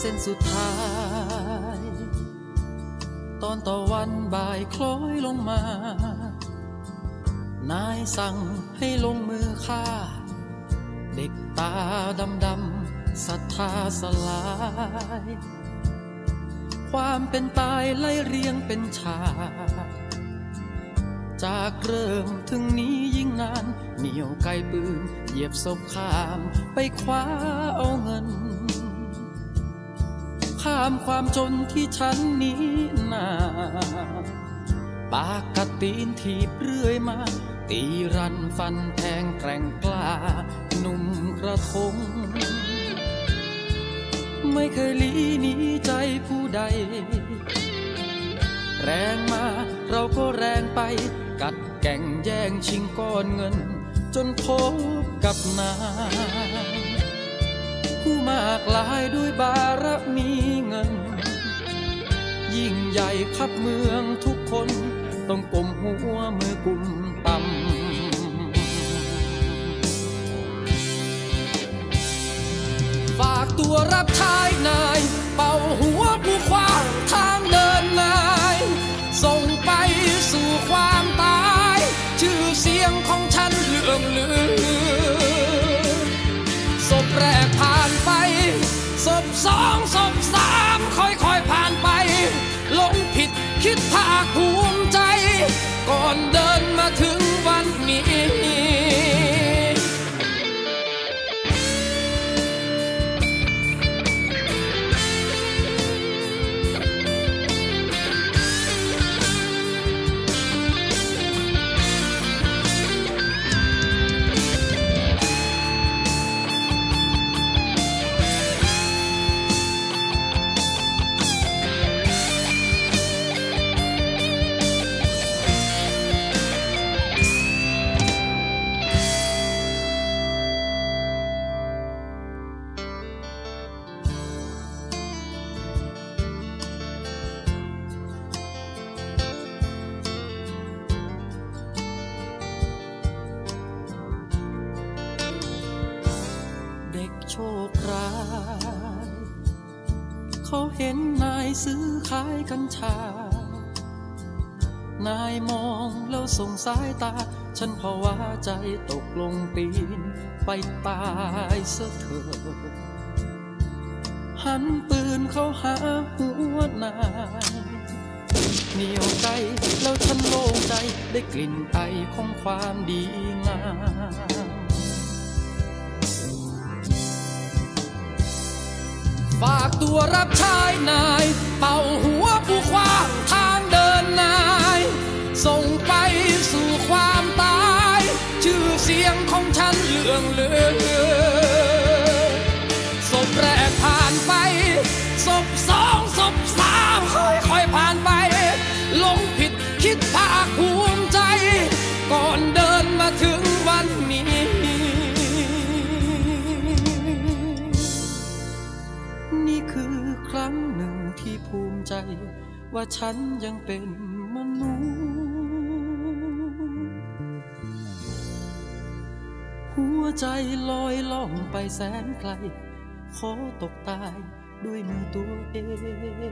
เส้นสุดท้าย ตอนต่อวันบ่ายคล้อยลงมา นายสั่งให้ลงมือฆ่า เด็กตาดำดำศรัทธาสลาย ความเป็นตายไล่เรียงเป็นฉากจากเริ่มถึงนี้ยิ่งนานเหนียวไกลปืน เหยียบศพข้ามไปคว้าเอาเงิน ข้ามความจนที่ฉันนี้นาปากกตีนถีบเรื่อยมา ตีรันฟันแทงแกร่งกล้าหนุ่มกระทง ไม่เคยลีหนีใจผู้ใด แรงมาเราก็แรงไป กัดแก่งแย่งชิงก้อนเงิน จนพบกับนาย ผู้มากลายด้วยบารมีเงิน ยิ่งใหญ่ขับเมืองทุกคนต้องกลมหัวมือกุมต่ำฝากตัวรับใช้นาย เป่าหัวผู้ขวางทางเดินนา ศพส เขาเห็นนายซื้อขายกัญชา นายมองแล้วส่งสายตา ฉันภาวะใจตกลงปีน ไปตายเสียเถิดหันปืนเขาหาหัวนายเหนียวใจแล้วฉันโล่งใจได้กลิ่นไอของความดีงาม ตัวรับใช้นาย ว่าฉันยังเป็นมนุษย์หัวใจลอยล่องไปแสนไกล ขอตกตายด้วยมือตัวเอง